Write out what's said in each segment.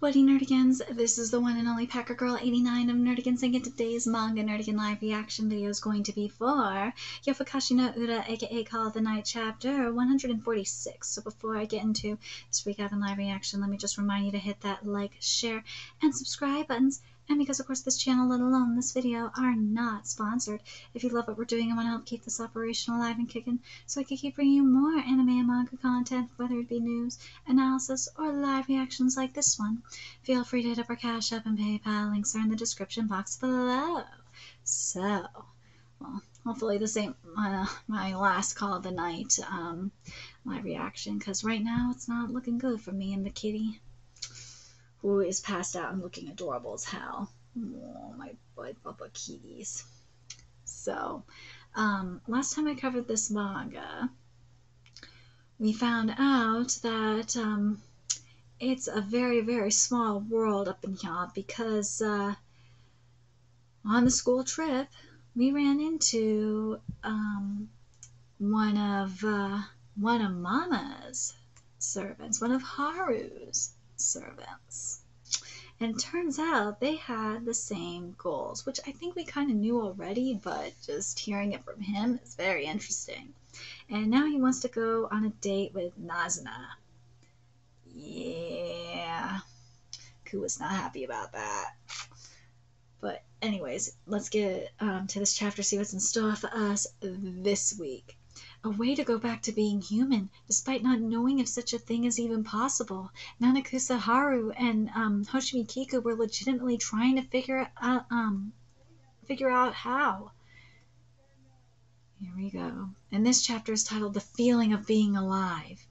Buddy Nerdigans, this is the one and only Packer Girl 89 of Nerdigans, and today's manga Nerdigan live reaction video is going to be for Yofukashi no Uta, aka Call of the Night chapter 146. So before I get into this recap and live reaction, let me just remind you to hit that like, share, and subscribe buttons and because, of course, this channel, let alone this video, are not sponsored. If you love what we're doing and want to help keep this operation alive and kicking so I can keep bringing you more anime and manga content, whether it be news, analysis, or live reactions like this one, feel free to hit up our Cash App and PayPal. Links are in the description box below. So, well, hopefully this ain't my, my last call of the night um, live reaction because right now it's not looking good for me and the kitty who is passed out and looking adorable as hell. Oh, my bud bubba kitties. So, um, last time I covered this manga, we found out that um, it's a very, very small world up in here because uh, on the school trip, we ran into um, one of uh, one of Mama's servants, one of Haru's servants. And turns out they had the same goals, which I think we kind of knew already, but just hearing it from him is very interesting. And now he wants to go on a date with Nazuna. Yeah. Kou was not happy about that. But, anyways, let's get um, to this chapter, see what's in store for us this week a way to go back to being human, despite not knowing if such a thing is even possible. Nanakusa Haru and um, Hoshimi Kiku were legitimately trying to figure out um, figure out how. Here we go. And this chapter is titled The Feeling of Being Alive.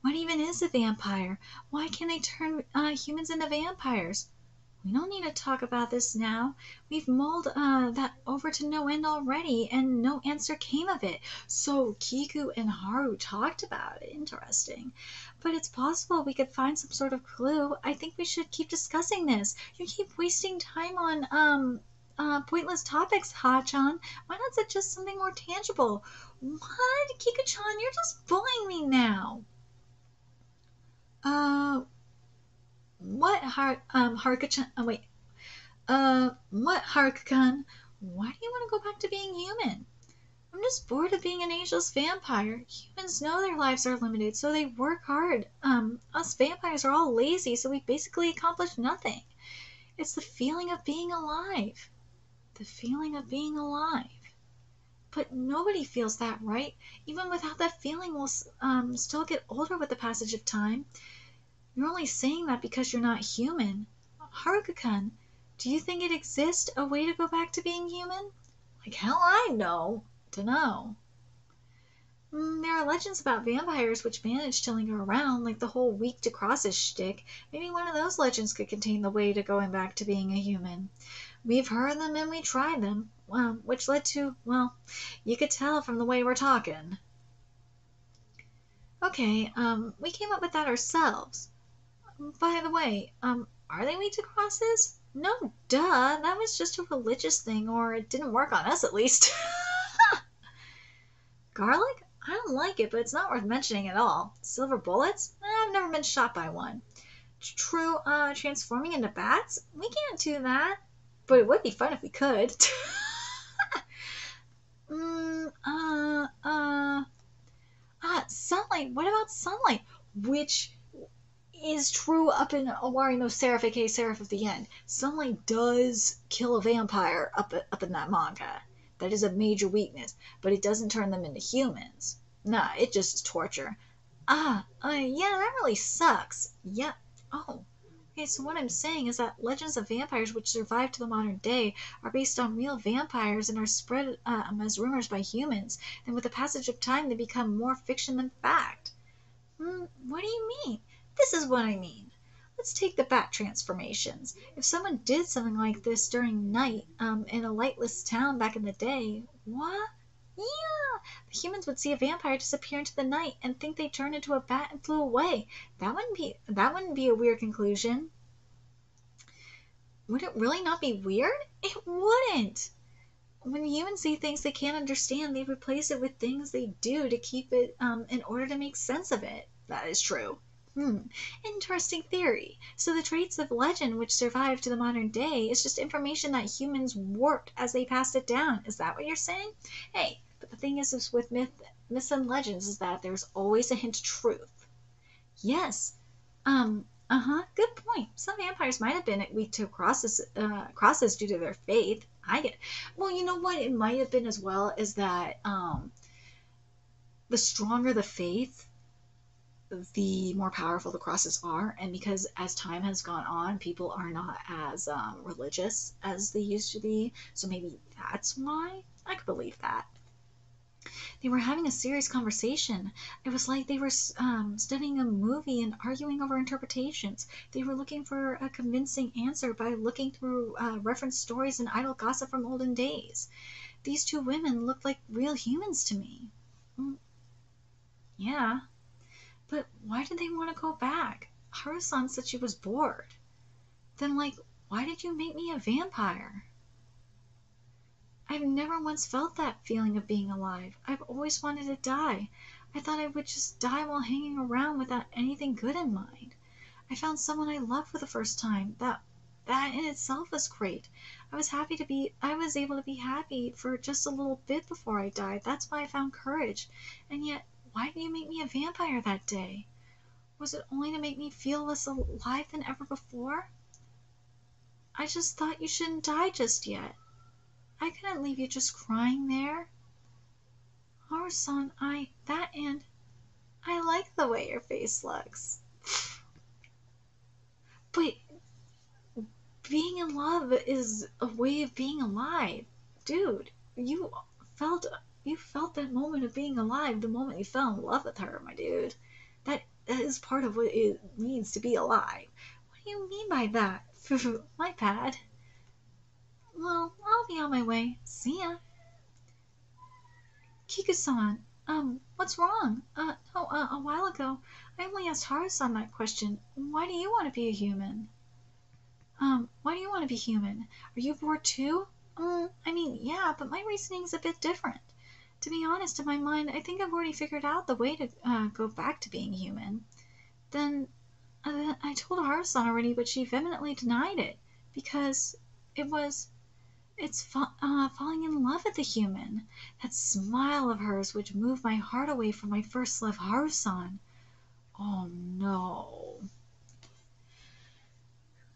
What even is a vampire? Why can't they turn uh, humans into vampires? We don't need to talk about this now. We've mulled uh, that over to no end already, and no answer came of it. So Kiku and Haru talked about it. Interesting. But it's possible we could find some sort of clue. I think we should keep discussing this. You keep wasting time on um uh, pointless topics, Ha-chan. Why not suggest something more tangible? What? Kiku-chan, you're just bullying me now. Uh, what Har um Haruka-chan? Oh wait. Uh, what Haruka-kun? Why do you want to go back to being human? I'm just bored of being an ageless vampire. Humans know their lives are limited, so they work hard. Um, us vampires are all lazy, so we basically accomplish nothing. It's the feeling of being alive. The feeling of being alive. But nobody feels that, right? Even without that feeling, we'll um, still get older with the passage of time. You're only saying that because you're not human. Haruka-kun, do you think it exists a way to go back to being human? Like hell I know. Dunno. Mm, there are legends about vampires which manage to linger around, like the whole weak to crosses shtick. Maybe one of those legends could contain the way to going back to being a human. We've heard them and we tried them, which led to, well, you could tell from the way we're talking. Okay, um, we came up with that ourselves. By the way, um, are they weak to crosses? No, duh. That was just a religious thing, or it didn't work on us at least. Garlic? I don't like it, but it's not worth mentioning at all. Silver bullets? Eh, I've never been shot by one. True, uh, transforming into bats? We can't do that. But it would be fun if we could. mm, uh, uh, ah, sunlight. What about sunlight? Which is true up in Owari no Seraph, aka Seraph of the End. Sunlight does kill a vampire up, up in that manga. That is a major weakness, but it doesn't turn them into humans. Nah, it just is torture. Ah, uh, yeah, that really sucks. Yeah. Oh. Okay, so what I'm saying is that legends of vampires which survive to the modern day are based on real vampires and are spread um, as rumors by humans. And with the passage of time, they become more fiction than fact. Hmm, what do you mean? This is what I mean. Let's take the bat transformations. If someone did something like this during night um, in a lightless town back in the day, what? Yeah, the humans would see a vampire disappear into the night and think they turned into a bat and flew away. That wouldn't be that wouldn't be a weird conclusion. Would it really not be weird? It wouldn't. When humans see things they can't understand, they replace it with things they do to keep it um, in order to make sense of it. That is true. Hmm, interesting theory. So the traits of legend which survive to the modern day is just information that humans warped as they passed it down. Is that what you're saying? Hey, but the thing is, is with myth, myths and legends is that there's always a hint of truth. Yes. Um. Uh huh. Good point. Some vampires might have been weak to crosses, uh, crosses due to their faith. I get. Well, you know what? It might have been as well is that um, the stronger the faith, the more powerful the crosses are. And because as time has gone on, people are not as um, religious as they used to be. So maybe that's why I could believe that. They were having a serious conversation. It was like they were um, studying a movie and arguing over interpretations. They were looking for a convincing answer by looking through uh, reference stories and idle gossip from olden days. These two women looked like real humans to me. Mm. Yeah, but why did they want to go back? Harusan said she was bored. Then, like, why did you make me a vampire? I've never once felt that feeling of being alive. I've always wanted to die. I thought I would just die while hanging around without anything good in mind. I found someone I loved for the first time. That that in itself was great. I was happy to be I was able to be happy for just a little bit before I died. That's why I found courage. And yet why did you make me a vampire that day? Was it only to make me feel less alive than ever before? I just thought you shouldn't die just yet. I couldn't leave you just crying there. Harusan, I that and I like the way your face looks. But being in love is a way of being alive. Dude, you felt you felt that moment of being alive the moment you fell in love with her, my dude. That that is part of what it means to be alive. What do you mean by that? my bad. Well, I'll be on my way. See ya. Kiku-san, um, what's wrong? Uh, no, uh, a while ago, I only asked Haru-san that question. Why do you want to be a human? Um, why do you want to be human? Are you bored too? Um, I mean, yeah, but my reasoning's a bit different. To be honest, in my mind, I think I've already figured out the way to uh, go back to being human. Then uh, I told Harusan already, but she vehemently denied it because it was. It's fa- uh, falling in love with the human. That smile of hers which moved my heart away from my first love, Harusan. Oh no.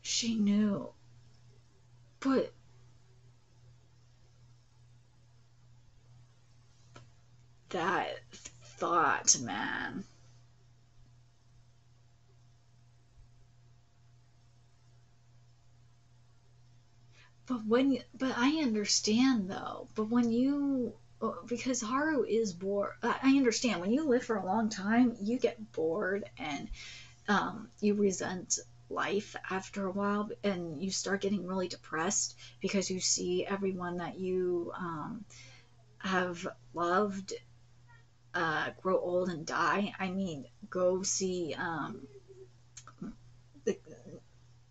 She knew. But that thought, man. But when, but I understand though. But when you, uh, because Haru is bored. I understand when you live for a long time, you get bored and um, you resent life after a while, and you start getting really depressed because you see everyone that you um, have loved uh, grow old and die. I mean, go see um, the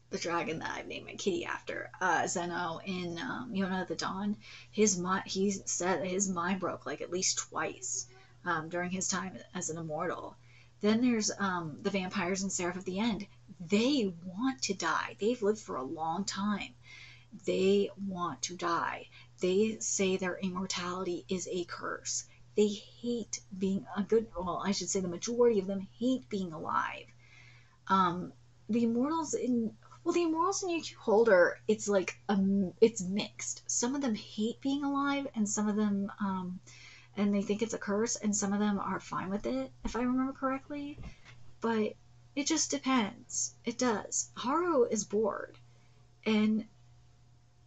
the dragon that I've named my kitty after, uh, Zeno in um, Yona the Dawn. His mind, he said his mind broke like at least twice um, during his time as an immortal. Then there's um, the vampires and Seraph of the End. They want to die. They've lived for a long time. They want to die. They say their immortality is a curse they hate being a good well i should say the majority of them hate being alive. Um the immortals in well the immortals in UQ Holder it's like um it's mixed. Some of them hate being alive and some of them um and they think it's a curse and some of them are fine with it if i remember correctly. But it just depends. It does. Haru is bored. And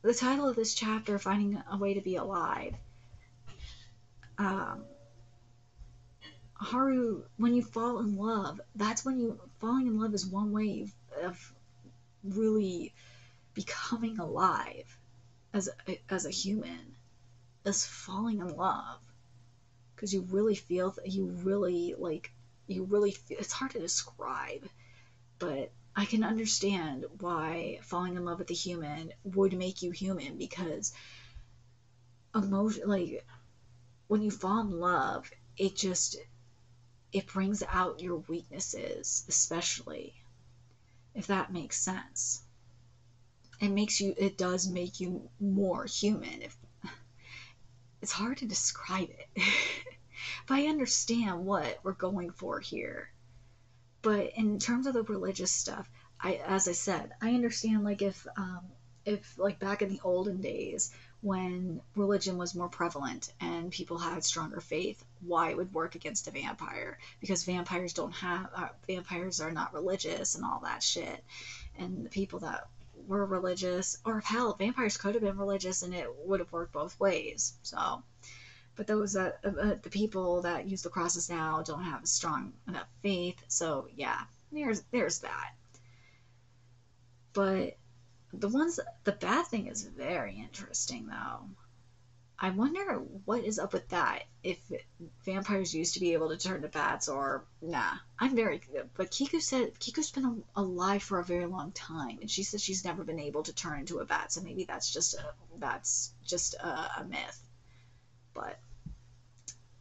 the title of this chapter finding a way to be alive um, Haru, when you fall in love, that's when you falling in love is one way of really becoming alive as as a human, is falling in love. Because you really feel that you really like you really feel, it's hard to describe, but I can understand why falling in love with a human would make you human because emotion like when you fall in love, it just it brings out your weaknesses, especially if that makes sense. It makes you, it does make you more human. If it's hard to describe it, but I understand what we're going for here. But in terms of the religious stuff, I, as I said, I understand like if, um, if like back in the olden days when religion was more prevalent and people had stronger faith, why it would work against a vampire because vampires don't have uh, vampires are not religious and all that shit, and the people that were religious or hell vampires could have been religious and it would have worked both ways. So, but those that uh, uh, the people that use the crosses now don't have strong enough faith. So yeah, there's there's that. But the ones, the bad thing is very interesting though. I wonder what is up with that. If vampires used to be able to turn to bats, or nah. I'm very. But Kiku said Kiku's been alive for a very long time, and she says she's never been able to turn into a bat. So maybe that's just a that's just a, a myth. But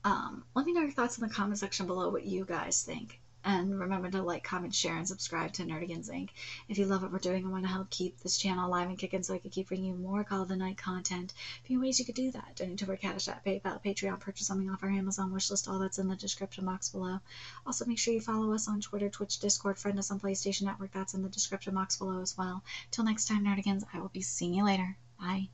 um, let me know your thoughts in the comment section below. What you guys think. And remember to like, comment, share, and subscribe to Nerdigans Inc. If you love what we're doing and want to help keep this channel alive and kicking so I can keep bringing you more Call of the Night content, a few ways you could do that. Donate to our Cash App, PayPal, Patreon, purchase something off our Amazon wishlist, all that's in the description box below. Also, make sure you follow us on Twitter, Twitch, Discord, friend us on PlayStation Network, that's in the description box below as well. Till next time, Nerdigans, I will be seeing you later. Bye.